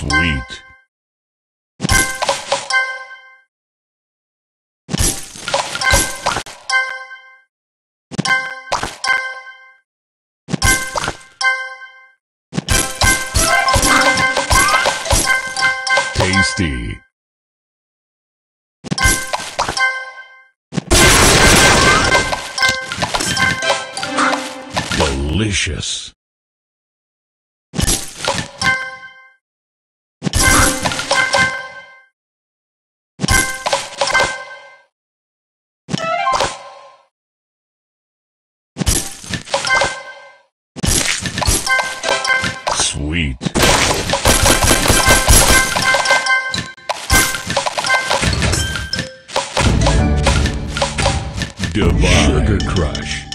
Sweet. Tasty. Delicious. Sweet. Divine. Sugar Crush.